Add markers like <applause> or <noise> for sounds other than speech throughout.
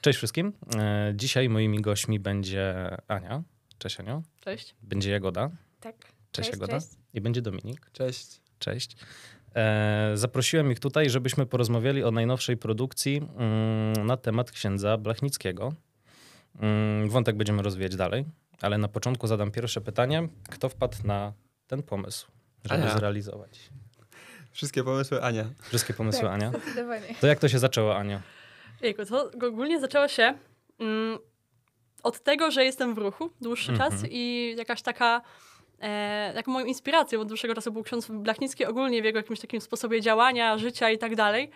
Cześć wszystkim. E, Dzisiaj moimi gośćmi będzie Ania. Cześć Anio. Cześć. Będzie Jagoda. Tak. Cześć, Cześć, Jagoda. cześć. I będzie Dominik. Cześć. Cześć. E, Zaprosiłem ich tutaj, żebyśmy porozmawiali o najnowszej produkcji mm, na temat księdza Blachnickiego. Mm, Wątek będziemy rozwijać dalej, ale na początku zadam pierwsze pytanie. Kto wpadł na ten pomysł, żeby Ania. zrealizować? Wszystkie pomysły Ania. Wszystkie pomysły Tak, Ania. Zdecydowanie. To jak to się zaczęło, Ania? Jejku, to ogólnie zaczęło się mm, od tego, że jestem w ruchu dłuższy Mhm. czas i jakaś taka, e, taką moją inspiracją od dłuższego czasu był ksiądz Blachnicki ogólnie w jego jakimś takim sposobie działania, życia i tak dalej.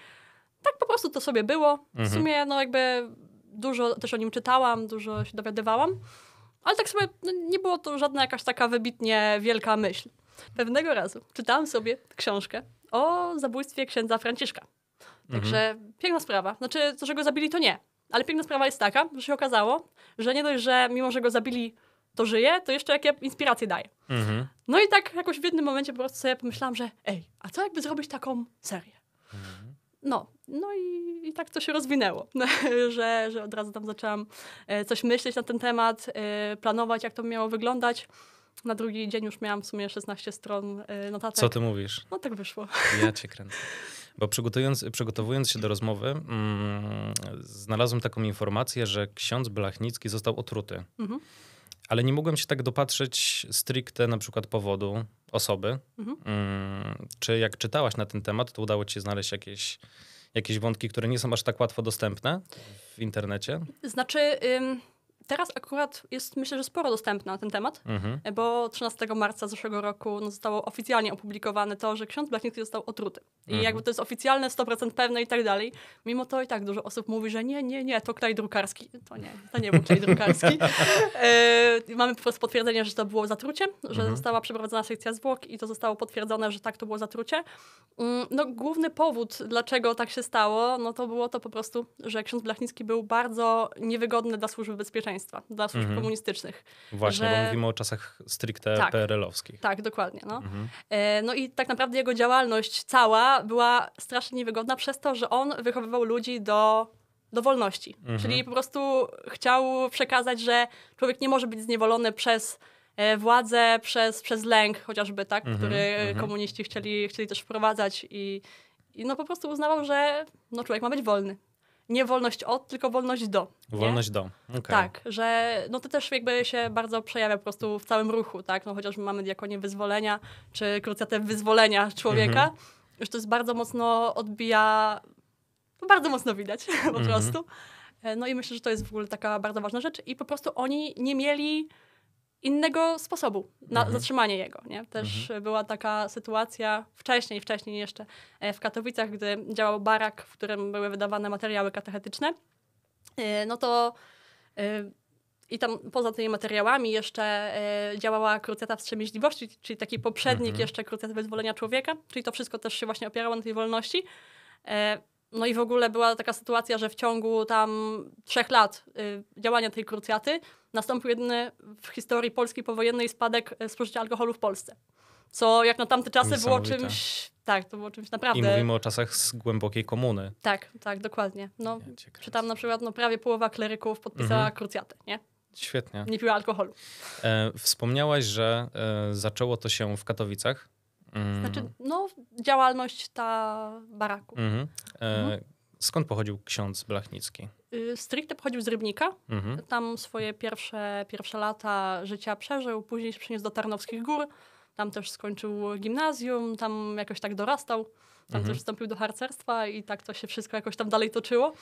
Tak po prostu to sobie było. W Mhm. sumie no jakby dużo też o nim czytałam, dużo się dowiadywałam, ale tak sobie no, nie było to żadna jakaś taka wybitnie wielka myśl. Pewnego razu czytałam sobie książkę o zabójstwie księdza Franciszka. Także piękna sprawa. Znaczy, to, że go zabili, to nie. Ale piękna sprawa jest taka, że się okazało, że nie dość, że mimo, że go zabili, to żyje, to jeszcze jakie inspiracje daje. Mhm. No i tak jakoś w jednym momencie po prostu sobie pomyślałam, że ej, a co jakby zrobić taką serię? No, no i, i tak to się rozwinęło, <laughs> że, że od razu tam zaczęłam e, coś myśleć na ten temat, e, planować, jak to miało wyglądać. Na drugi dzień już miałam w sumie 16 stron e, notatek. Co ty mówisz? No tak wyszło. Ja cię kręcę. <laughs> Bo przygotowując, się do rozmowy, mm, znalazłem taką informację, że ksiądz Blachnicki został otruty. Mhm. Ale nie mogłem się tak dopatrzeć stricte na przykład powodu osoby. Mhm. Mm, czy jak czytałaś na ten temat, to udało ci się znaleźć jakieś, jakieś wątki, które nie są aż tak łatwo dostępne w internecie? Znaczy, ym, teraz akurat jest myślę, że sporo dostępne na ten temat, Mhm. bo 13 marca zeszłego roku no, zostało oficjalnie opublikowane to, że ksiądz Blachnicki został otruty. I Mhm. jakby to jest oficjalne, 100% pewne i tak dalej. Mimo to i tak dużo osób mówi, że nie, nie, nie, to klej drukarski. To nie, to nie był klej <laughs> drukarski. e, mamy po prostu potwierdzenie, że to było zatrucie, że Mhm. została przeprowadzona sekcja zwłok i to zostało potwierdzone, że tak, to było zatrucie. Mm, No, główny powód, dlaczego tak się stało, no to było to po prostu, że ksiądz Blachnicki był bardzo niewygodny dla służb bezpieczeństwa, dla służb Mhm. komunistycznych. Właśnie, Że- bo mówimy o czasach stricte Tak. PRL-owskich. Tak, dokładnie. No. Mhm. E, no i tak naprawdę jego działalność cała była strasznie niewygodna przez to, że on wychowywał ludzi do, do wolności. Mhm. Czyli po prostu chciał przekazać, że człowiek nie może być zniewolony przez e, władzę, przez, przez lęk chociażby, tak, Mhm, który mhm. komuniści chcieli, chcieli też wprowadzać i, i no po prostu uznawał, że no, człowiek ma być wolny. Nie wolność od, tylko wolność do. nie? Wolność do. Okej. Tak, że no to też jakby się bardzo przejawia po prostu w całym ruchu, tak? No chociażby mamy diakonię wyzwolenia, czy krucjatę wyzwolenia człowieka, Mhm. już to jest bardzo mocno odbija, no bardzo mocno widać <laughs> po Mhm. prostu. E, No i myślę, że to jest w ogóle taka bardzo ważna rzecz i po prostu oni nie mieli innego sposobu na Mhm. zatrzymanie jego, nie? Też była taka sytuacja wcześniej, wcześniej jeszcze e, w Katowicach, gdy działał barak, w którym były wydawane materiały katechetyczne, E, no to e, i tam poza tymi materiałami jeszcze działała krucjata wstrzemięźliwości, czyli taki poprzednik Mhm. jeszcze krucjaty wyzwolenia człowieka, czyli to wszystko też się właśnie opierało na tej wolności. No i w ogóle była taka sytuacja, że w ciągu tam trzech lat y, działania tej krucjaty nastąpił jedyny w historii polskiej powojennej spadek e, spożycia alkoholu w Polsce. Co jak na tamte czasy było czymś, tak, to było czymś I naprawdę... mówimy o czasach z głębokiej komuny. Tak, tak, dokładnie. No, Ja cię kręcę. czy tam na przykład no, prawie połowa kleryków podpisała Mhm. krucjatę, nie? Świetnie. Nie piła alkoholu. E, wspomniałaś, że e, zaczęło to się w Katowicach. Mm, Znaczy, no, działalność ta baraku. mhm. E, Mhm. Skąd pochodził ksiądz Blachnicki? Y, stricte pochodził z Rybnika. Mhm. Tam swoje pierwsze, pierwsze lata życia przeżył. Później się przeniósł do Tarnowskich Gór. Tam też skończył gimnazjum, tam jakoś tak dorastał. Tam Mhm. też wstąpił do harcerstwa i tak to się wszystko jakoś tam dalej toczyło.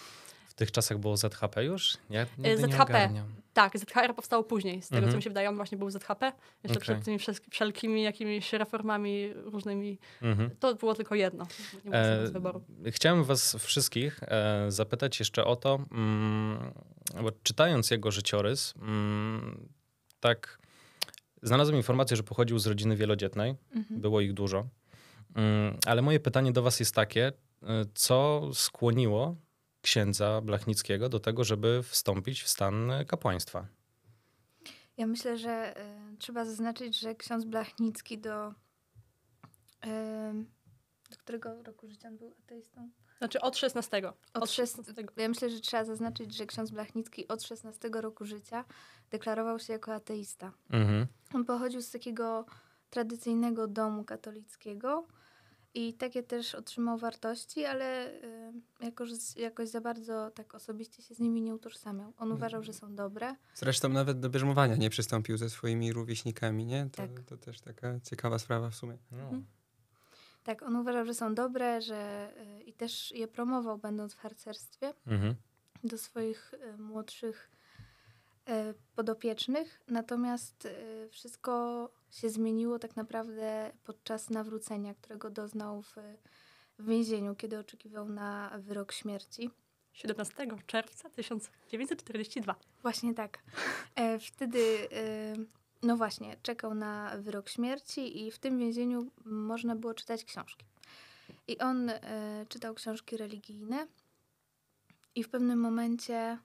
W tych czasach było ZHP już? Ja nie ZHP. Tak, ZHR powstało później. Z tego, Mhm. co mi się wydaje, on właśnie był ZHP. Jeszcze Okej. przed tymi wszelk- wszelkimi jakimiś reformami różnymi. Mhm. To było tylko jedno. Nie E, wyboru. Chciałem was wszystkich e, zapytać jeszcze o to, mm, bo czytając jego życiorys, mm, tak znalazłem informację, że pochodził z rodziny wielodzietnej. Mhm. Było ich dużo. Mm, Ale moje pytanie do Was jest takie: y, co skłoniło księdza Blachnickiego do tego, żeby wstąpić w stan kapłaństwa? Ja myślę, że y, trzeba zaznaczyć, że ksiądz Blachnicki do, y, do którego roku życia on był ateistą? Znaczy od 16. Od, Od 16. 16. Ja myślę, że trzeba zaznaczyć, że ksiądz Blachnicki od 16 roku życia deklarował się jako ateista. Mhm. On pochodził z takiego tradycyjnego domu katolickiego i takie też otrzymał wartości, ale y, jakoś, jakoś za bardzo tak osobiście się z nimi nie utożsamiał. On uważał, że są dobre. Zresztą nawet do bierzmowania nie przystąpił ze swoimi rówieśnikami, nie? To, Tak. to też taka ciekawa sprawa w sumie. No. Mhm. Tak, on uważał, że są dobre, że y, i też je promował, będąc w harcerstwie. Mhm. do swoich y, młodszych y, podopiecznych. Natomiast y, wszystko się zmieniło tak naprawdę podczas nawrócenia, którego doznał w, w więzieniu, kiedy oczekiwał na wyrok śmierci. 17 czerwca 1942. Właśnie tak. E, wtedy, no właśnie, czekał na wyrok śmierci i w tym więzieniu można było czytać książki. I on czytał książki religijne i w pewnym momencie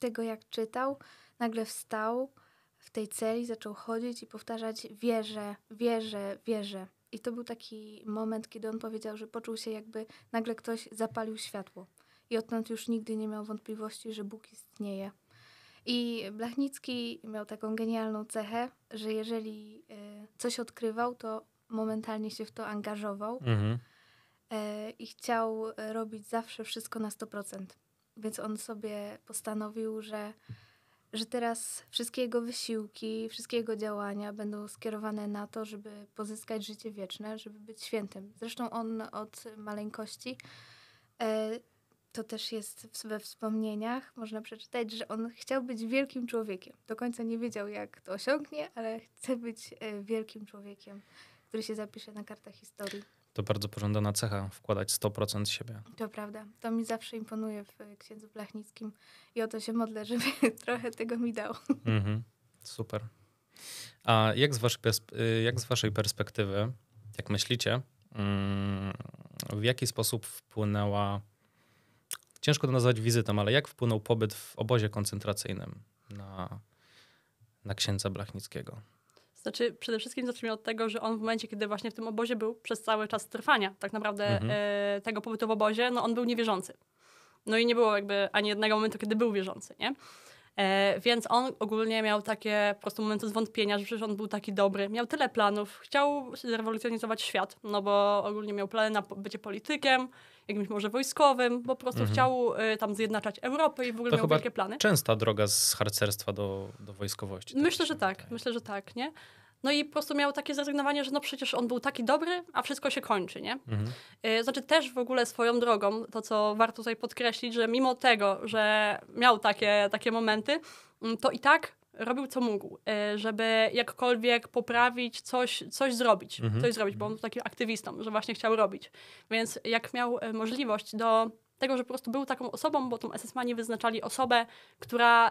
tego, jak czytał, nagle wstał w tej celi, zaczął chodzić i powtarzać wierzę, wierzę, wierzę. I to był taki moment, kiedy on powiedział, że poczuł się jakby nagle ktoś zapalił światło. I odtąd już nigdy nie miał wątpliwości, że Bóg istnieje. I Blachnicki miał taką genialną cechę, że jeżeli e, coś odkrywał, to momentalnie się w to angażował Mhm. e, i chciał e, robić zawsze wszystko na 100%. Więc on sobie postanowił, że, że teraz wszystkie jego wysiłki, wszystkie jego działania będą skierowane na to, żeby pozyskać życie wieczne, żeby być świętym. Zresztą on od maleńkości, e, to też jest we wspomnieniach, można przeczytać, że on chciał być wielkim człowiekiem. Do końca nie wiedział, jak to osiągnie, ale chce być e, wielkim człowiekiem, który się zapisze na kartach historii. To bardzo pożądana cecha, wkładać 100% siebie. To prawda. To mi zawsze imponuje w e, księdzu Blachnickim i o to się modlę, żeby <laughs> trochę tego mi dał. Mhm. Super. A jak z, waszej y, jak z waszej perspektywy, jak myślicie, mm, w jaki sposób wpłynęła, ciężko to nazwać wizytą, ale jak wpłynął pobyt w obozie koncentracyjnym na, na księdza Blachnickiego? Znaczy, przede wszystkim zacznijmy od tego, że on w momencie, kiedy właśnie w tym obozie był przez cały czas trwania tak naprawdę Mhm. e, tego pobytu w obozie, no on był niewierzący. No i nie było jakby ani jednego momentu, kiedy był wierzący, nie? E, więc on ogólnie miał takie po prostu momenty zwątpienia, że przecież on był taki dobry. Miał tyle planów, chciał zrewolucjonizować świat, no bo ogólnie miał plany na bycie politykiem, jakimś może wojskowym, bo po prostu Mhm. chciał e, tam zjednaczać Europę i w ogóle To miał wielkie plany. Częsta droga z harcerstwa do, do wojskowości. tak Myślę, mi że tak. wydaje. Myślę, że tak, nie? No i po prostu miał takie zrezygnowanie, że no przecież on był taki dobry, a wszystko się kończy, nie? Mhm. Yy, Znaczy też w ogóle swoją drogą, to co warto tutaj podkreślić, że mimo tego, że miał takie, takie momenty, mm, to i tak robił co mógł, yy, żeby jakkolwiek poprawić, coś, coś zrobić. Mhm. Coś zrobić, bo on był takim aktywistą, że właśnie chciał robić. Więc jak miał e, możliwość do tego, że po prostu był taką osobą, bo tą SS-mani wyznaczali osobę, która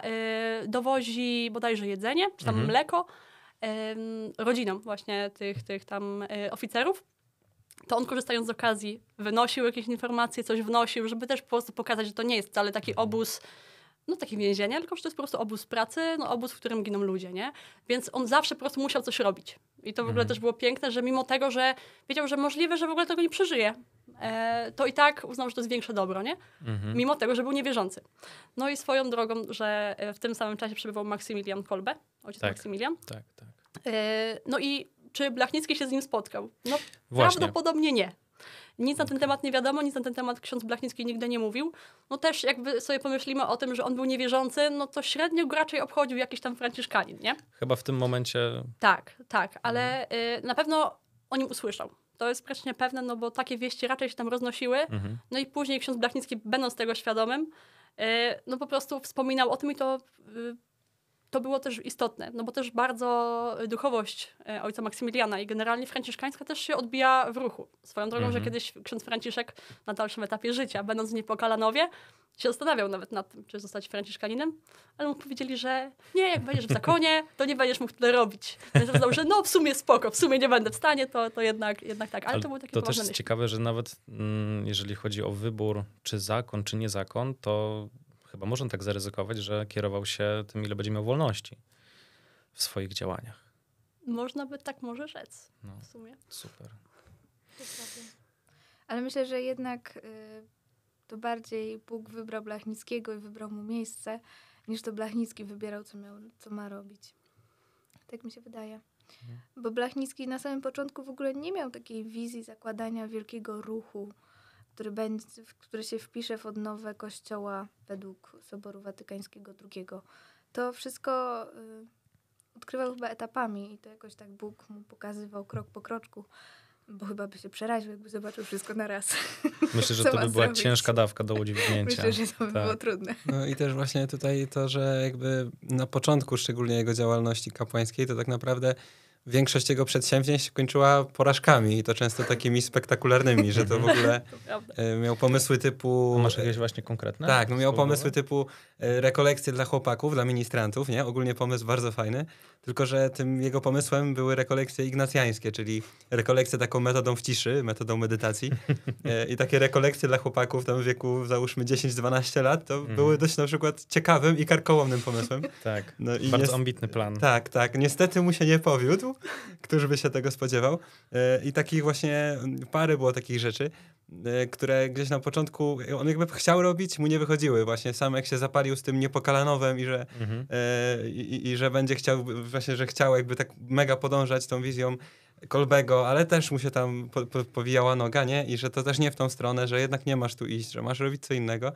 y, dowozi bodajże jedzenie, czy tam Mhm. mleko rodzinom właśnie tych, tych tam y, oficerów, to on korzystając z okazji wynosił jakieś informacje, coś wnosił, żeby też po prostu pokazać, że to nie jest wcale taki obóz, no taki więzienie, tylko że to jest po prostu obóz pracy, no obóz, w którym giną ludzie, nie? Więc on zawsze po prostu musiał coś robić. I to w ogóle Mhm. też było piękne, że mimo tego, że wiedział, że możliwe, że w ogóle tego nie przeżyje, e, to i tak uznał, że to jest większe dobro, nie? Mhm. Mimo tego, że był niewierzący. No i swoją drogą, że e, w tym samym czasie przebywał Maksymilian Kolbe, ojciec Tak. Maksymilian. Tak, tak. E, No i czy Blachnicki się z nim spotkał? No Właśnie. prawdopodobnie nie. Nic na ten temat nie wiadomo, nic na ten temat ksiądz Blachnicki nigdy nie mówił. No też jakby sobie pomyślimy o tym, że on był niewierzący, no to średnio go raczej obchodził jakiś tam franciszkanin, nie? Chyba w tym momencie Tak, tak, ale y, na pewno o nim usłyszał. To jest praktycznie pewne, no bo takie wieści raczej się tam roznosiły. mhm. No i później ksiądz Blachnicki, będąc tego świadomym, y, no po prostu wspominał o tym i to, y, to było też istotne, no bo też bardzo duchowość y, ojca Maksymiliana i generalnie franciszkańska też się odbija w ruchu. Swoją drogą, Mhm. że kiedyś ksiądz Franciszek na dalszym etapie życia, będąc w Niepokalanowie, się zastanawiał nawet nad tym, czy zostać franciszkaninem, ale mu powiedzieli, że nie, jak będziesz w zakonie, to nie będziesz mógł tyle robić. Więc uznał, że no w sumie spoko, w sumie nie będę w stanie, to, to jednak, jednak tak. Ale, Ale to był taki To też jest ciekawe, że nawet mm, jeżeli chodzi o wybór, czy zakon, czy nie zakon, to chyba można tak zaryzykować, że kierował się tym, ile będzie miał wolności w swoich działaniach. Można by tak może rzec No, w sumie. super. Ale myślę, że jednak y, to bardziej Bóg wybrał Blachnickiego i wybrał mu miejsce, niż to Blachnicki wybierał, co, miał, co ma robić. Tak mi się wydaje. Bo Blachnicki na samym początku w ogóle nie miał takiej wizji zakładania wielkiego ruchu, który, będzie, który się wpisze w odnowę kościoła według Soboru Watykańskiego II. To wszystko y, odkrywał chyba etapami i to jakoś tak Bóg mu pokazywał krok po kroczku, bo chyba by się przeraził, jakby zobaczył wszystko na raz. <laughs> Myślę, że to by była zrobić? ciężka dawka do udźwignięcia. <laughs> Myślę, że to by Tak. było trudne. No i też właśnie tutaj to, że jakby na początku szczególnie jego działalności kapłańskiej, to tak naprawdę większość jego przedsięwzięć kończyła porażkami i to często takimi spektakularnymi, że to w ogóle <laughs> To prawda. e, miał pomysły typu... Masz jakieś właśnie konkretne? Tak, no miał pomysły typu e, rekolekcje dla chłopaków, dla ministrantów, nie? Ogólnie pomysł bardzo fajny, tylko że tym jego pomysłem były rekolekcje ignacjańskie, czyli rekolekcje taką metodą w ciszy, metodą medytacji e, i takie rekolekcje dla chłopaków tam w wieku załóżmy 10-12 lat, to Mhm. były dość na przykład ciekawym i karkołomnym pomysłem. Tak. No i Bardzo ambitny plan. tak, tak. Niestety mu się nie powiódł. <laughs> Któż by się tego spodziewał? E, I takich właśnie parę było takich rzeczy, e, które gdzieś na początku on jakby chciał robić, mu nie wychodziły. Właśnie sam jak się zapalił z tym niepokalanowem i że, Mhm. e, i, i- i że będzie chciał, właśnie, że chciał jakby tak mega podążać tą wizją Kolbego, ale też mu się tam po, po, powijała noga, nie? I że to też nie w tą stronę, że jednak nie masz tu iść, że masz robić co innego.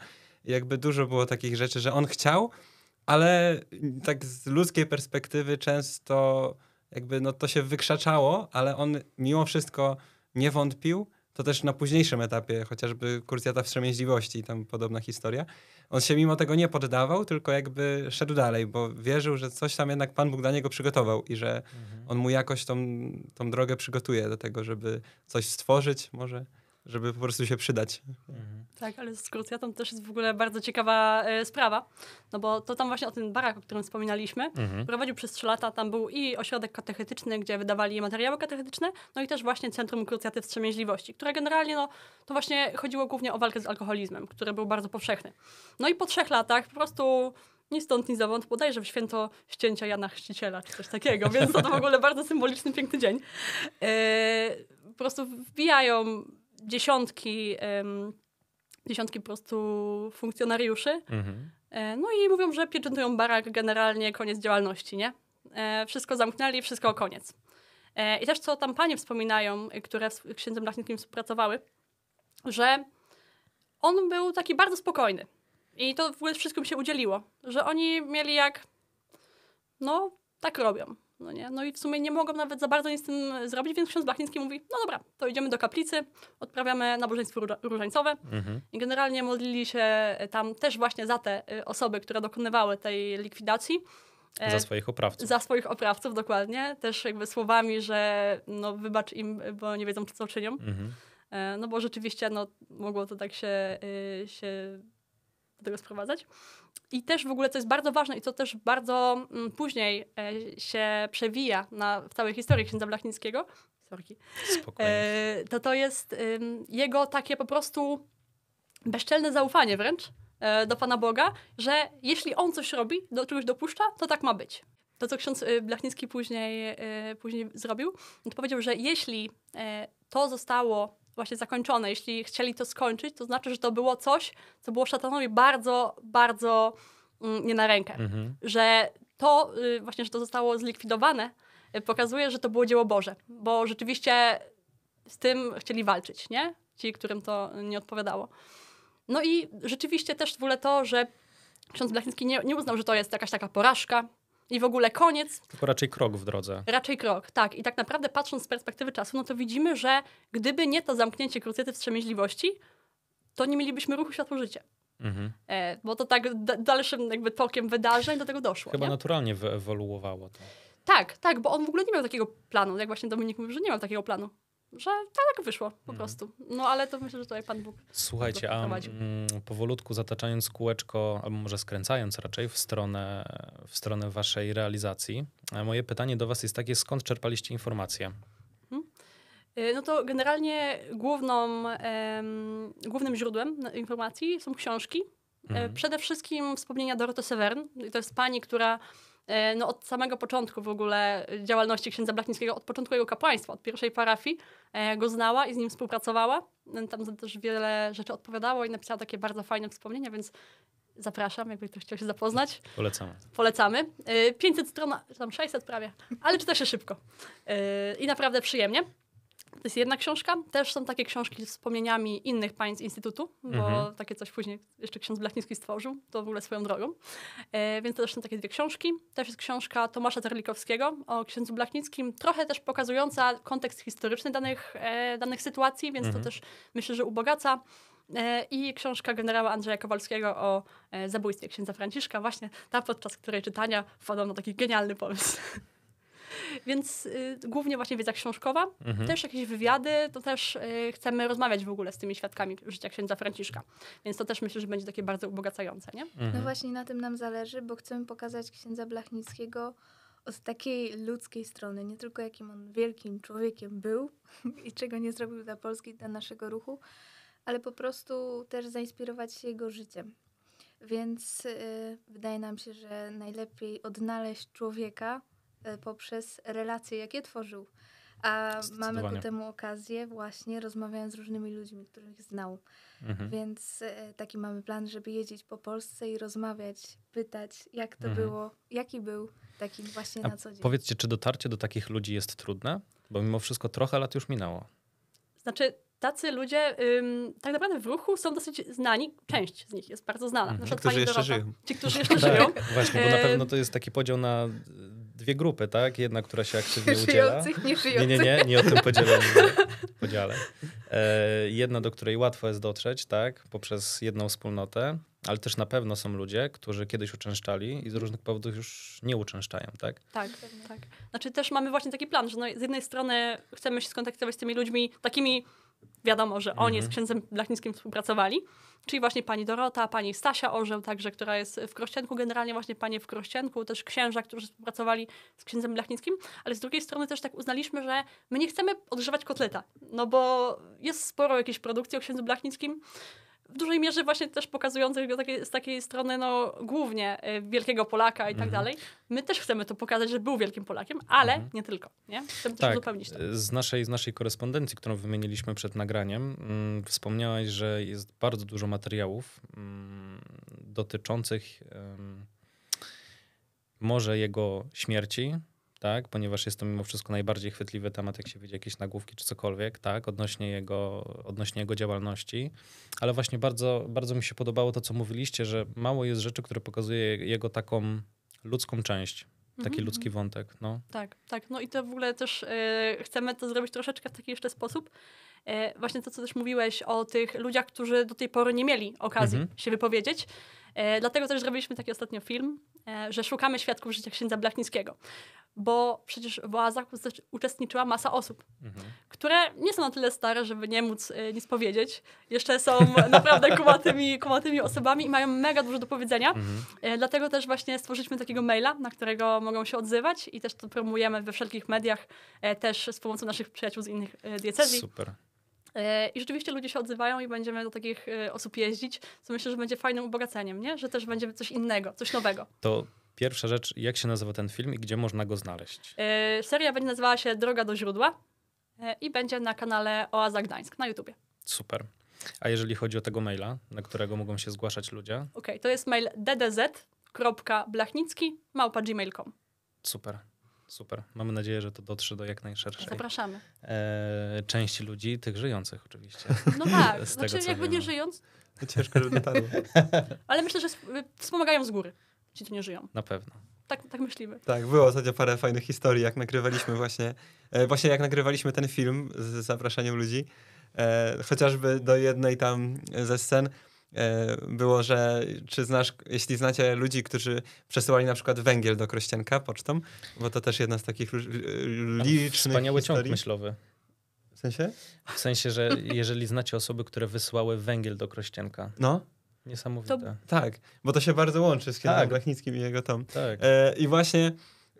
I jakby dużo było takich rzeczy, że on chciał, ale tak z ludzkiej perspektywy często jakby no to się wykrzaczało, ale on mimo wszystko nie wątpił. To też na późniejszym etapie, chociażby Kursjata Wstrzemięźliwości, tam podobna historia. On się mimo tego nie poddawał, tylko jakby szedł dalej, bo wierzył, że coś tam jednak Pan Bóg dla niego przygotował i że on mu jakoś tą, tą drogę przygotuje do tego, żeby coś stworzyć może, żeby po prostu się przydać. Mhm. Tak, ale z krucjatą też jest w ogóle bardzo ciekawa e, sprawa, no bo to tam właśnie o tym barak, o którym wspominaliśmy, Mhm. prowadził przez trzy lata, tam był i ośrodek katechetyczny, gdzie wydawali materiały katechetyczne, no i też właśnie Centrum Krucjaty Wstrzemięźliwości, które generalnie, no, to właśnie chodziło głównie o walkę z alkoholizmem, który był bardzo powszechny. No i po trzech latach po prostu ni stąd, ni zowąd, bodajże w święto ścięcia Jana Chrzciciela, czy coś takiego, więc to, to w ogóle bardzo symboliczny, piękny dzień. E, po prostu wbijają dziesiątki, dziesiątki po prostu funkcjonariuszy, Mhm. E, No i mówią, że pieczętują barak generalnie, koniec działalności, nie? E, Wszystko zamknęli, wszystko koniec. E, I też co tam panie wspominają, które z księdzem Blachnickim współpracowały, że on był taki bardzo spokojny. I to w ogóle wszystkim się udzieliło, że oni mieli jak, no, tak robią. No, nie? no i w sumie nie mogą nawet za bardzo nic z tym zrobić, więc ksiądz Blachnicki mówi, no dobra, to idziemy do kaplicy, odprawiamy nabożeństwo róża- różańcowe, Mhm. i generalnie modlili się tam też właśnie za te y, osoby, które dokonywały tej likwidacji. E, Za swoich oprawców. za swoich oprawców, dokładnie. Też jakby słowami, że no, wybacz im, bo nie wiedzą, co czynią. Mhm. E, No bo rzeczywiście no, mogło to tak się, się do tego sprowadzać. I też w ogóle, co jest bardzo ważne i co też bardzo mm, później e, się przewija na, w całej historii księdza Blachnickiego, sorki, e, to to jest ym, jego takie po prostu bezczelne zaufanie wręcz e, do Pana Boga, że jeśli on coś robi, do czegoś dopuszcza, to tak ma być. To, co ksiądz y, Blachnicki później, y, później zrobił, to powiedział, że jeśli e, to zostało właśnie zakończone, jeśli chcieli to skończyć, to znaczy, że to było coś, co było szatanowi bardzo, bardzo mm, nie na rękę Mhm. że to y, właśnie, że to zostało zlikwidowane, y, pokazuje, że to było dzieło Boże, bo rzeczywiście z tym chcieli walczyć, nie? Ci, którym to nie odpowiadało. No i rzeczywiście też w ogóle to, że ksiądz Blachnicki nie, nie uznał, że to jest jakaś taka porażka i w ogóle koniec, Tylko raczej krok w drodze. raczej krok, tak. I tak naprawdę patrząc z perspektywy czasu, no to widzimy, że gdyby nie to zamknięcie krucjaty wstrzemięźliwości, to nie mielibyśmy ruchu światło-życie. Mhm. E, bo to tak dalszym jakby tokiem wydarzeń do tego doszło. Chyba nie? naturalnie wyewoluowało to. Tak, tak, bo on w ogóle nie miał takiego planu, jak właśnie Dominik mówił, że nie miał takiego planu. Że tak wyszło po Mhm. prostu. No ale to myślę, że tutaj Pan Bóg. Słuchajcie, a mm, powolutku zataczając kółeczko, albo może skręcając raczej w stronę, w stronę waszej realizacji, moje pytanie do was jest takie, skąd czerpaliście informacje? Y, No to generalnie główną, em, głównym źródłem informacji są książki. E, Mhm. Przede wszystkim wspomnienia Doroty Severn. To jest pani, która no od samego początku w ogóle działalności księdza Blachnickiego, od początku jego kapłaństwa, od pierwszej parafii e, go znała i z nim współpracowała. Tam też wiele rzeczy odpowiadało i napisała takie bardzo fajne wspomnienia, więc zapraszam, jakby ktoś chciał się zapoznać. Polecamy. Polecamy. E, 500 stron, tam 600 prawie, ale czyta się szybko. E, I naprawdę przyjemnie. To jest jedna książka. Też są takie książki z wspomnieniami innych państw Instytutu, bo Mhm. takie coś później jeszcze ksiądz Blachnicki stworzył, to w ogóle swoją drogą. E, więc to też są takie dwie książki. Też jest książka Tomasza Terlikowskiego o księdzu Blachnickim, trochę też pokazująca kontekst historyczny danych, e, danych sytuacji, więc Mhm. to też myślę, że ubogaca. E, I książka generała Andrzeja Kowalskiego o e, zabójstwie księdza Franciszka, właśnie ta podczas której czytania wpadłam na taki genialny pomysł. <laughs> Więc y, głównie właśnie wiedza książkowa, Mhm. też jakieś wywiady, to też y, chcemy rozmawiać w ogóle z tymi świadkami życia księdza Franciszka. Więc to też myślę, że będzie takie bardzo ubogacające, nie? No Mhm. właśnie na tym nam zależy, bo chcemy pokazać księdza Blachnickiego od takiej ludzkiej strony, nie tylko jakim on wielkim człowiekiem był <laughs> i czego nie zrobił dla Polski, dla naszego ruchu, ale po prostu też zainspirować się jego życiem. Więc y, wydaje nam się, że najlepiej odnaleźć człowieka poprzez relacje, jakie tworzył. A mamy ku temu okazję właśnie rozmawiając z różnymi ludźmi, których znał. Mhm. Więc e, taki mamy plan, żeby jeździć po Polsce i rozmawiać, pytać, jak to Mhm. było, jaki był taki właśnie A na co dzień. Powiedzcie, czy dotarcie do takich ludzi jest trudne? Bo mimo wszystko trochę lat już minęło. Znaczy, tacy ludzie ym, tak naprawdę w ruchu są dosyć znani. Część z nich jest bardzo znana. Mhm. Przykład Którzy jeszcze Dorota. żyją. Ci, którzy jeszcze żyją. <laughs> Tak, właśnie, bo na E, pewno to jest taki podział na dwie grupy, tak? Jedna, która się aktywnie <laughs> udziela. Żyjących, nie Nie, żyjących. nie, nie, <laughs> nie o tym podziale. mówię. podziale. E, jedna, do której łatwo jest dotrzeć, tak? Poprzez jedną wspólnotę, ale też na pewno są ludzie, którzy kiedyś uczęszczali i z różnych powodów już nie uczęszczają, tak? Tak, tak. Znaczy też mamy właśnie taki plan, że no, z jednej strony chcemy się skontaktować z tymi ludźmi takimi, wiadomo, że oni Mhm. z księdzem Blachnickim współpracowali, czyli właśnie pani Dorota, pani Stasia Orzeł, także, która jest w Krościenku, generalnie właśnie panie w Krościenku, też księża, którzy współpracowali z księdzem Blachnickim, ale z drugiej strony też tak uznaliśmy, że my nie chcemy odgrzewać kotleta, no bo jest sporo jakiejś produkcji o księdzu Blachnickim, w dużej mierze właśnie też pokazujących go z takiej strony no, głównie y, wielkiego Polaka i tak Mhm. dalej. My też chcemy to pokazać, że był wielkim Polakiem, ale Mhm. nie tylko. Nie? Chcemy też Tak, uzupełnić to. z naszej, z naszej korespondencji, którą wymieniliśmy przed nagraniem, mm, wspomniałaś, że jest bardzo dużo materiałów mm, dotyczących em, może jego śmierci, tak, ponieważ jest to mimo wszystko najbardziej chwytliwy temat, jak się widzi jakieś nagłówki czy cokolwiek, tak, odnośnie jego, odnośnie jego działalności. Ale właśnie bardzo, bardzo mi się podobało to, co mówiliście, że mało jest rzeczy, które pokazuje jego taką ludzką część, taki Mhm, ludzki wątek, no. Tak, tak. No i to w ogóle też e, chcemy to zrobić troszeczkę w taki jeszcze sposób. E, właśnie to, co też mówiłeś o tych ludziach, którzy do tej pory nie mieli okazji Mhm. się wypowiedzieć. E, dlatego też zrobiliśmy taki ostatnio film, że szukamy świadków życia księdza Blachnickiego. Bo przecież w oazach uczest- uczestniczyła masa osób, Mhm. które nie są na tyle stare, żeby nie móc e, nic powiedzieć. Jeszcze są <laughs> naprawdę kumatymi, kumatymi osobami i mają mega dużo do powiedzenia. Mhm. E, Dlatego też właśnie stworzyliśmy takiego maila, na którego mogą się odzywać i też to promujemy we wszelkich mediach, e, też z pomocą naszych przyjaciół z innych diecezji. Super. I rzeczywiście ludzie się odzywają i będziemy do takich osób jeździć, co myślę, że będzie fajnym ubogaceniem, nie? że też będzie coś innego, coś nowego. To pierwsza rzecz, jak się nazywa ten film i gdzie można go znaleźć? E, Seria będzie nazywała się Droga do źródła e, i będzie na kanale Oaza Gdańsk na YouTubie. Super. A jeżeli chodzi o tego maila, na którego mogą się zgłaszać ludzie? Okej, to jest mail ddz.blachnicki małpa gmail.com. Super. Super. Mamy nadzieję, że to dotrze do jak najszerszej Zapraszamy. e, części ludzi, tych żyjących oczywiście. No tak, <laughs> Z tego, znaczy co jakby wiemy. nie żyjąc, Ciężko, żeby dotarło. <laughs> ale myślę, że sp- wspomagają z góry ci, co nie żyją. Na pewno. Tak, tak myślimy. Tak, było ostatnio parę fajnych historii, jak nagrywaliśmy właśnie, e, właśnie jak nagrywaliśmy ten film z zapraszaniem ludzi, e, chociażby do jednej tam ze scen e, było, że czy znasz, jeśli znacie ludzi, którzy przesyłali na przykład węgiel do Krościenka pocztą, bo to też jedna z takich licznych Wspaniały ciąg historii. myślowy. W sensie? W sensie, że jeżeli znacie osoby, które wysyłały węgiel do Krościenka. No, Niesamowite. tak, bo to się bardzo łączy z księdzem Tak. Blachnickim i jego tom. Tak. E, I właśnie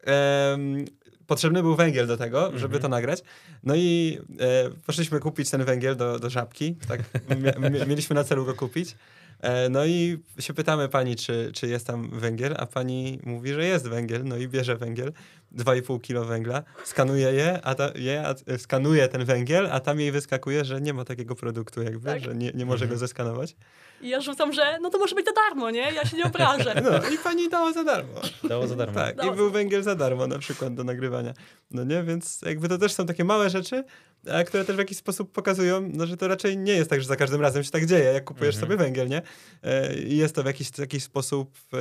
em, potrzebny był węgiel do tego, żeby Mhm. to nagrać. No i e, poszliśmy kupić ten węgiel do, do żabki. Tak, <laughs> mieliśmy na celu go kupić. E, no i się pytamy pani, czy, czy jest tam węgiel, a pani mówi, że jest węgiel. No i bierze węgiel, 2,5 kilo węgla, skanuje je, a, ta, je, a skanuje ten węgiel, a tam jej wyskakuje, że nie ma takiego produktu jakby, Tak. że nie, nie może go zeskanować. I ja rzucam, że no to może być za darmo, nie? Ja się nie obrażę. <laughs> No i pani dała za darmo. Dało za darmo. Tak, No. i był węgiel za darmo na przykład do nagrywania. No nie, więc jakby to też są takie małe rzeczy, a które też w jakiś sposób pokazują, no, że to raczej nie jest tak, że za każdym razem się tak dzieje, jak kupujesz Mhm. sobie węgiel, nie? E, I jest to w jakiś, jakiś sposób e,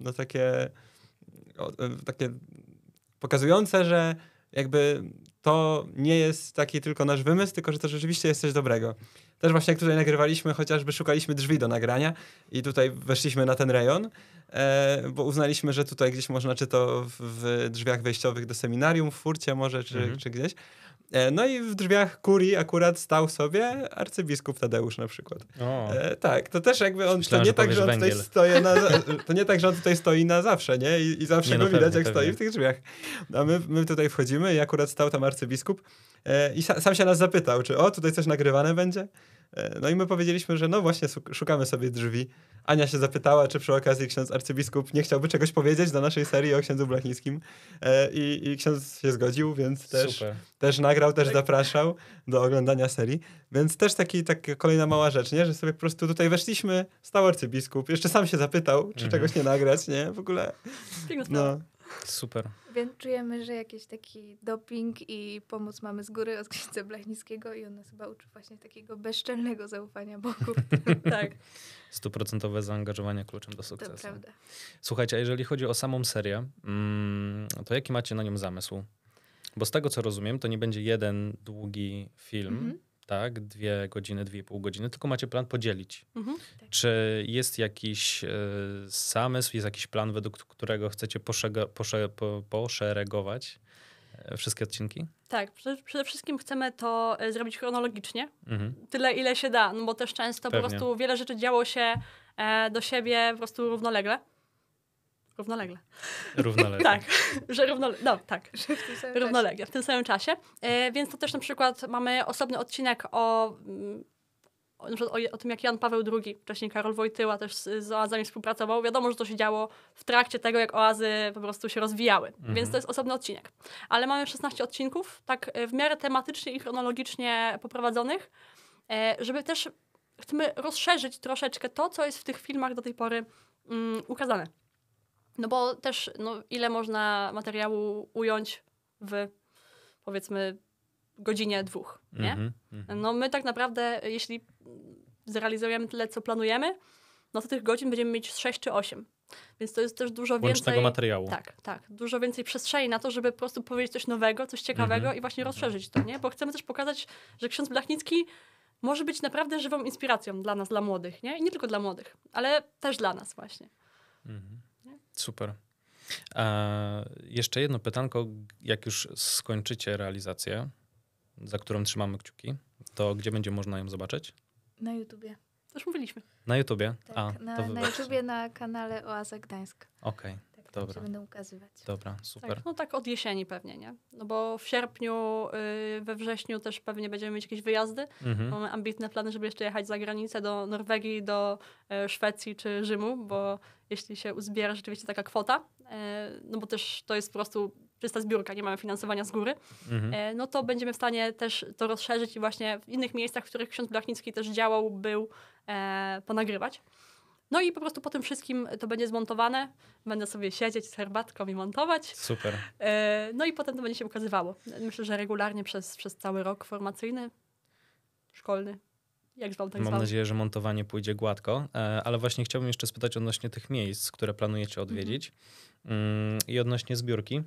no takie, o, e, takie pokazujące, że jakby to nie jest taki tylko nasz wymysł, tylko że to rzeczywiście jest coś dobrego. Też właśnie jak tutaj nagrywaliśmy, chociażby szukaliśmy drzwi do nagrania i tutaj weszliśmy na ten rejon, e, bo uznaliśmy, że tutaj gdzieś można, czy to w, w drzwiach wejściowych do seminarium, w furcie może, czy, Mhm. czy gdzieś. E, no i w drzwiach kurii akurat stał sobie arcybiskup Tadeusz na przykład. O, E, tak, to też jakby on, Myślałem, to nie tak, że on tutaj stoi na, <laughs> to nie tak, że on tutaj stoi na zawsze, nie? I, i zawsze Nie, go no widać, pewnie, jak pewnie. stoi w tych drzwiach. A my, my tutaj wchodzimy i akurat stał tam arcybiskup e, i sa, sam się nas zapytał, czy o, tutaj coś nagrywane będzie? E, no i my powiedzieliśmy, że no właśnie szukamy sobie drzwi. Ania się zapytała, czy przy okazji ksiądz arcybiskup nie chciałby czegoś powiedzieć do naszej serii o księdzu Blachnickim. E, i, I ksiądz się zgodził, więc też super. też nagrał, też Tak. zapraszał do oglądania serii. Więc też taki, taka kolejna mała rzecz, nie? Że sobie po prostu tutaj weszliśmy, stał arcybiskup, jeszcze sam się zapytał, czy Mhm. czegoś nie nagrać, nie? W ogóle, no. Super. Więc czujemy, że jakiś taki doping i pomoc mamy z góry od księdza Blachnickiego i on nas chyba uczy właśnie takiego bezczelnego zaufania Bogu. <laughs> Tak. Stuprocentowe zaangażowanie kluczem do To sukcesu. prawda. Słuchajcie, a jeżeli chodzi o samą serię, mm, to jaki macie na nią zamysł? Bo z tego co rozumiem, to nie będzie jeden długi film, Mhm. Tak? Dwie godziny, dwie i pół godziny, tylko macie plan podzielić. Mhm. Czy jest jakiś e, zamysł, jest jakiś plan, według którego chcecie poszega, posze, po, poszeregować e, wszystkie odcinki? Tak, przede, wszystkim chcemy to e, zrobić chronologicznie, Mhm. tyle ile się da, no bo też często Pewnie. po prostu wiele rzeczy działo się do siebie po prostu równolegle. Równolegle. Równolegle. <laughs> Tak, że równolegle. No, tak. Że w tym samym czasie. Równolegle, w tym samym czasie. E, więc to też na przykład mamy osobny odcinek o, mm, o, o tym, jak Jan Paweł II, wcześniej Karol Wojtyła też z, z oazami współpracował. Wiadomo, że to się działo w trakcie tego, jak oazy po prostu się rozwijały. Mhm. Więc to jest osobny odcinek. Ale mamy 16 odcinków, tak e, w miarę tematycznie i chronologicznie poprowadzonych, e, żeby też chcemy rozszerzyć troszeczkę to, co jest w tych filmach do tej pory mm, ukazane. No bo też, no, ile można materiału ująć w powiedzmy godzinie, dwóch, nie? Mhm. Mhm. No my tak naprawdę, jeśli zrealizujemy tyle, co planujemy, no to tych godzin będziemy mieć z 6 czy 8. Więc to jest też dużo Łącznego więcej... materiału. Tak, tak. Dużo więcej przestrzeni na to, żeby po prostu powiedzieć coś nowego, coś ciekawego Mhm. i właśnie rozszerzyć to, nie? Bo chcemy też pokazać, że ksiądz Blachnicki może być naprawdę żywą inspiracją dla nas, dla młodych, nie? I nie tylko dla młodych, ale też dla nas właśnie. Mhm. Super. A jeszcze jedno pytanko. Jak już skończycie realizację, za którą trzymamy kciuki, to gdzie będzie można ją zobaczyć? Na YouTubie. To już mówiliśmy. Na YouTubie? Tak, A, na, to na. YouTubie na kanale Oaza Gdańsk. Okej, Tak, tam Dobra. się będą ukazywać. dobra, super. Tak, no tak od jesieni pewnie, nie? No bo w sierpniu, yy, we wrześniu też pewnie będziemy mieć jakieś wyjazdy. Mhm. Mamy ambitne plany, żeby jeszcze jechać za granicę do Norwegii, do e, Szwecji czy Rzymu, bo jeśli się uzbiera rzeczywiście taka kwota, e, no bo też to jest po prostu czysta zbiórka, nie mamy finansowania z góry, Mhm. e, no to będziemy w stanie też to rozszerzyć i właśnie w innych miejscach, w których ksiądz Blachnicki też działał, był, e, ponagrywać. No i po prostu po tym wszystkim to będzie zmontowane. Będę sobie siedzieć z herbatką i montować. Super. No i potem to będzie się ukazywało. Myślę, że regularnie przez, przez cały rok formacyjny, szkolny, jak zwał, tak Mam zwał. nadzieję, że montowanie pójdzie gładko, e, ale właśnie chciałbym jeszcze spytać odnośnie tych miejsc, które planujecie odwiedzić Mm, i odnośnie zbiórki,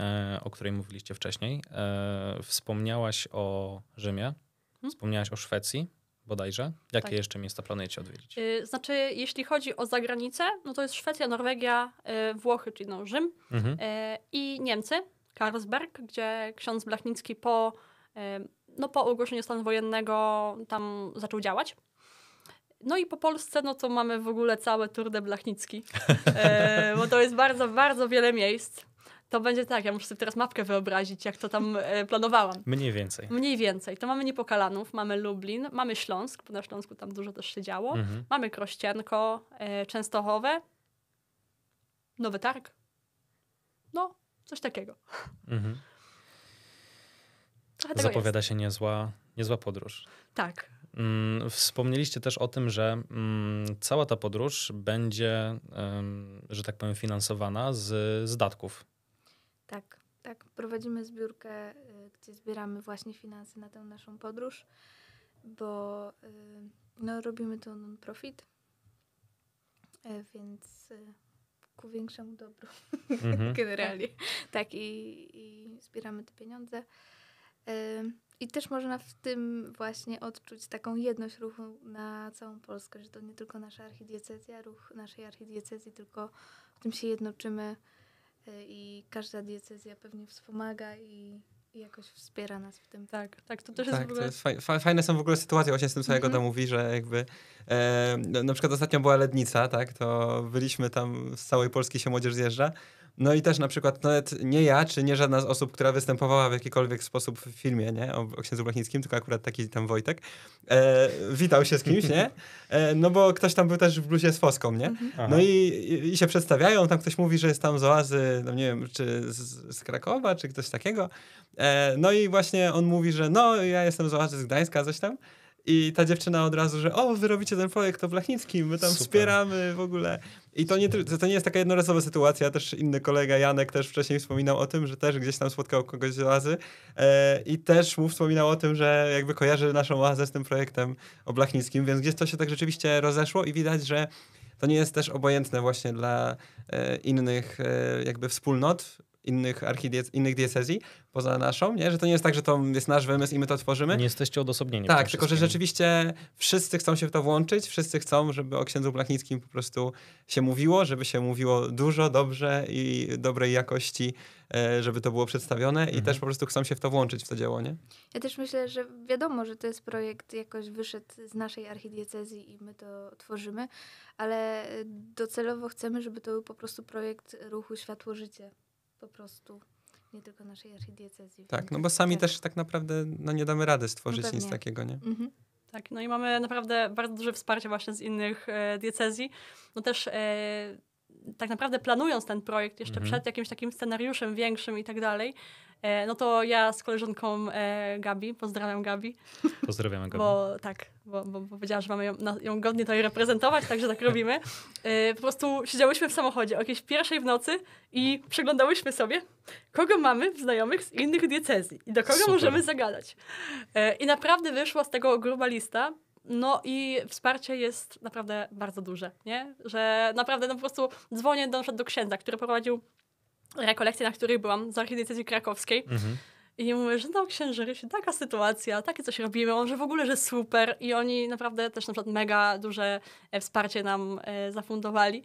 e, o której mówiliście wcześniej. E, Wspomniałaś o Rzymie, Mhm. wspomniałaś o Szwecji bodajże. Jakie Tak. jeszcze miejsca planujecie odwiedzić? Znaczy, jeśli chodzi o zagranicę, no to jest Szwecja, Norwegia, Włochy, czyli no Rzym Mhm. i Niemcy, Karlsberg, gdzie ksiądz Blachnicki po, no, po ogłoszeniu stanu wojennego tam zaczął działać. No i po Polsce, no to mamy w ogóle całe Tour de Blachnicki, y, <laughs> bo to jest bardzo, bardzo wiele miejsc. To będzie tak, ja muszę sobie teraz mapkę wyobrazić, jak to tam e, planowałam. Mniej więcej. Mniej więcej. To mamy Niepokalanów, mamy Lublin, mamy Śląsk, bo na Śląsku tam dużo też się działo. Mhm. Mamy Krościenko, e, Częstochowe, Nowy Targ. No, coś takiego. Mhm. Trochę Zapowiada się niezła, niezła podróż. Tak. Mm, Wspomnieliście też o tym, że mm, cała ta podróż będzie, że tak powiem, finansowana z, z datków. Tak, tak. Prowadzimy zbiórkę, y, gdzie zbieramy właśnie finanse na tę naszą podróż, bo y, no, robimy to non-profit, y, więc ku większemu dobru <laughs> Mhm. generalnie. Tak, i, i zbieramy te pieniądze. I też można w tym właśnie odczuć taką jedność ruchu na całą Polskę, że to nie tylko nasza archidiecezja, ruch naszej archidiecezji, tylko w tym się jednoczymy y, i każda diecezja pewnie wspomaga i, i jakoś wspiera nas w tym. Tak, tak. To też jest w Tak, to ogóle... jest faj, fa- fajne są w ogóle sytuacje właśnie z tym, co Jagoda Mhm. mówi, że jakby e, no, na przykład ostatnio była Lednica, tak, to byliśmy tam, z całej Polski się młodzież zjeżdża. No i też na przykład nawet nie ja, czy nie żadna z osób, która występowała w jakikolwiek sposób w filmie, nie, o, o księdzu Blachnickim, tylko akurat taki tam Wojtek, e, witał się z kimś, nie, <laughs> e, no bo ktoś tam był też w bluzie z foską, nie, Aha. no i, i, i się przedstawiają, tam ktoś mówi, że jest tam z oazy, no nie wiem, czy z, z Krakowa, czy ktoś takiego. E, no i właśnie on mówi, że no, ja jestem z oazy z Gdańska, coś tam. I ta dziewczyna od razu, że o, wy robicie ten projekt o Blachnickim, my tam Super. wspieramy w ogóle. I to nie, to nie jest taka jednorazowa sytuacja, też inny kolega Janek też wcześniej wspominał o tym, że też gdzieś tam spotkał kogoś z oazy. E, i też mu wspominał o tym, że jakby kojarzy naszą oazę z tym projektem o Blachnickim, więc gdzieś to się tak rzeczywiście rozeszło i widać, że to nie jest też obojętne właśnie dla e, innych e, jakby wspólnot, innych, archidiec- innych diecezji poza naszą, nie? Że to nie jest tak, że to jest nasz wymysł i my to tworzymy. Nie jesteście odosobnieni. tak, tylko że rzeczywiście wszyscy chcą się w to włączyć, wszyscy chcą, żeby o księdzu Blachnickim po prostu się mówiło, żeby się mówiło dużo, dobrze i dobrej jakości, e, żeby to było przedstawione i Mhm. też po prostu chcą się w to włączyć, w to dzieło, nie? Ja też myślę, że wiadomo, że to jest projekt jakoś wyszedł z naszej archidiecezji i my to tworzymy, ale docelowo chcemy, żeby to był po prostu projekt ruchu Światło Życie. Po prostu. Nie tylko naszej archidiecezji. Tak, no bo sami tak. też tak naprawdę no, nie damy rady stworzyć No nic takiego, nie? Mhm. Tak, no i mamy naprawdę bardzo duże wsparcie właśnie z innych e, diecezji. No też e, tak naprawdę planując ten projekt jeszcze Mhm. przed jakimś takim scenariuszem większym i tak dalej, e, no to ja z koleżanką e, Gabi, pozdrawiam Gabi, Pozdrawiamy go. bo tak, bo, bo, bo powiedziała, że mamy ją, ją godnie tutaj reprezentować, także tak <laughs> robimy. E, po prostu siedziałyśmy w samochodzie o jakiejś pierwszej w nocy i przeglądałyśmy sobie, kogo mamy w znajomych z innych diecezji i do kogo Super. możemy zagadać. I naprawdę wyszła z tego gruba lista. No i wsparcie jest naprawdę bardzo duże, nie? Że naprawdę no po prostu dzwonię do, do księdza, który prowadził rekolekcje, na których byłam, z archidiecezji krakowskiej. Mhm. I mówię, że no Rysiu, taka sytuacja, takie coś robimy, on, że w ogóle, że super. I oni naprawdę też na przykład mega duże e, wsparcie nam e, zafundowali.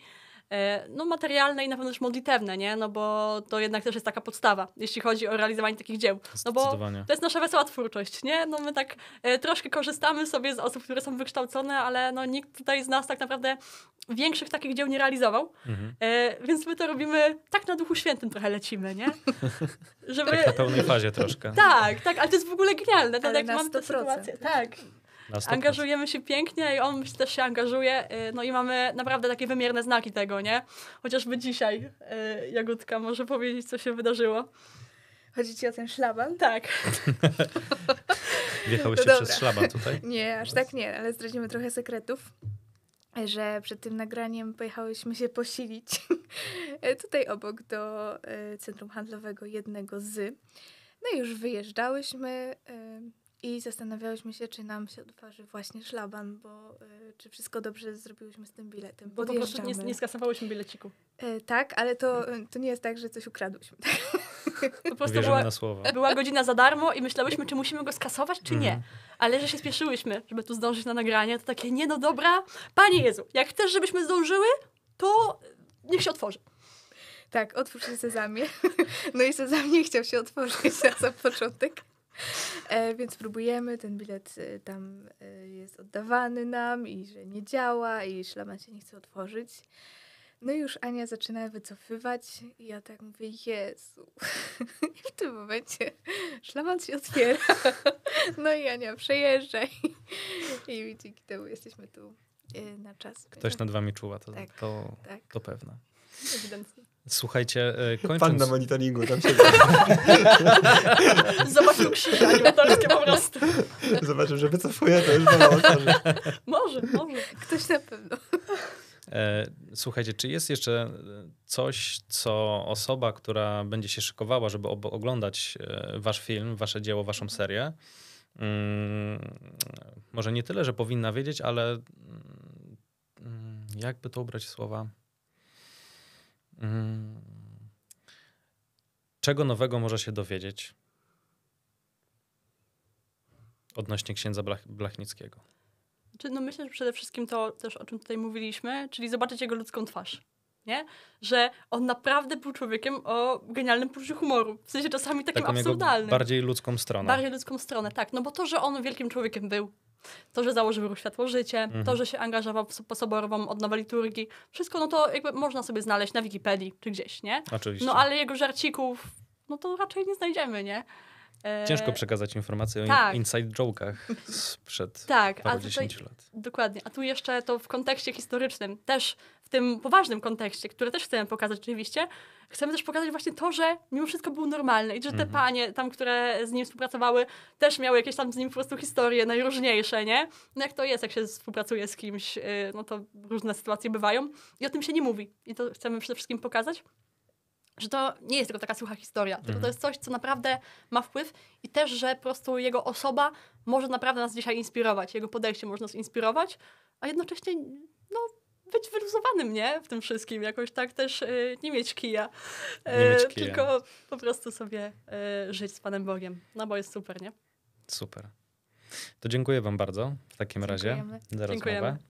E, no materialne i na pewno też modlitewne, nie? No bo to jednak też jest taka podstawa, jeśli chodzi o realizowanie takich dzieł. No bo to jest nasza wesoła twórczość, nie? No my tak e, troszkę korzystamy sobie z osób, które są wykształcone, ale no nikt tutaj z nas tak naprawdę większych takich dzieł nie realizował. Mhm. E, więc my to robimy tak na Duchu Świętym trochę lecimy, nie? <laughs> Żeby... Tak na pełnej fazie troszkę. Tak, tak, ale to jest w ogóle genialne. Ale jak na mamy tę 100%. sytuację. Tak, Na 100%. Angażujemy się pięknie i on myślę, też się angażuje. y, No i mamy naprawdę takie wymierne znaki tego, nie? Chociażby dzisiaj y, Jagódka może powiedzieć, co się wydarzyło. Chodzi ci o ten szlaban? Tak. <laughs> Wjechałyście No przez szlaban tutaj. <laughs> Nie, aż tak nie, ale zdradzimy trochę sekretów. Że przed tym nagraniem pojechałyśmy się posilić <laughs> tutaj obok do e, centrum handlowego jednego z. No i już wyjeżdżałyśmy i zastanawiałyśmy się, czy nam się otworzy właśnie szlaban, bo e, czy wszystko dobrze zrobiłyśmy z tym biletem. Bo po prostu nie, nie skasowałyśmy bileciku. E, tak, ale to, to nie jest tak, że coś ukradłyśmy. <laughs> Po prostu Wierzymy była, na słowo. była godzina za darmo i myślałyśmy, czy musimy go skasować, czy nie. Mhm. Ale że się spieszyłyśmy, żeby tu zdążyć na nagranie, to takie, nie no dobra, Panie Jezu, jak chcesz, żebyśmy zdążyły, to niech się otworzy. Tak, otwórz się sezamie. <laughs> No i sezam nie chciał się otworzyć na sam początek. E, więc próbujemy, ten bilet e, tam e, jest oddawany nam i że nie działa i szlaban się nie chce otworzyć. No i już Ania zaczyna wycofywać i ja tak mówię, Jezu. <laughs> I w tym momencie szlaban się otwiera. No i Ania, przejeżdżaj. I dzięki temu jesteśmy tu y, na czas. Ktoś nad wami czuwa, to, Tak. to, Tak. to pewne. Ewidentnie. Słuchajcie, e, Pan kończąc... na monitoringu tam siedzi. <laughs> Zobacz tu krzyże animatorskie po prostu. Zobaczył, że wycofuje, to już że... Może, może. Ktoś na pewno. E, Słuchajcie, czy jest jeszcze coś, co osoba, która będzie się szykowała, żeby oglądać e, wasz film, wasze dzieło, waszą serię, mm, może nie tyle, że powinna wiedzieć, ale mm, mm, jakby to ubrać w słowa? Mm, Czego nowego może się dowiedzieć odnośnie księdza Blach- Blachnickiego? Czy, no myślę, że przede wszystkim to też, o czym tutaj mówiliśmy, czyli zobaczyć jego ludzką twarz. Nie? Że on naprawdę był człowiekiem o genialnym poczuciu humoru. W sensie czasami takim Taką absurdalnym. bardziej ludzką stronę. Bardziej ludzką stronę, tak. No bo to, że on wielkim człowiekiem był, to, że założył ruch Światło Życie, Mhm. to, że się angażował w posoborową odnowę liturgii, wszystko no to jakby można sobie znaleźć na Wikipedii czy gdzieś, nie? Oczywiście. No ale jego żarcików, no to raczej nie znajdziemy, nie? E, Ciężko przekazać informacje o tak. in- inside joke'ach sprzed <laughs> Tak, a paru tutaj, dziesięciu lat. dokładnie. A tu jeszcze to w kontekście historycznym, też tym poważnym kontekście, który też chcemy pokazać oczywiście, chcemy też pokazać właśnie to, że mimo wszystko był normalny i że te Mhm. panie tam, które z nim współpracowały, też miały jakieś tam z nim po prostu historie najróżniejsze, nie? No jak to jest, jak się współpracuje z kimś, yy, no to różne sytuacje bywają i o tym się nie mówi. I to chcemy przede wszystkim pokazać, że to nie jest tylko taka sucha historia, tylko Mhm. to jest coś, co naprawdę ma wpływ i też, że po prostu jego osoba może naprawdę nas dzisiaj inspirować, jego podejście może nas inspirować, a jednocześnie no, być wyluzowanym, nie? W tym wszystkim, jakoś tak też y, nie mieć kija, Nie mieć E, kija. tylko po prostu sobie y, żyć z Panem Bogiem, no bo jest super, nie? Super. To dziękuję wam bardzo w takim razie Dziękujemy. za Dziękujemy. rozmowę.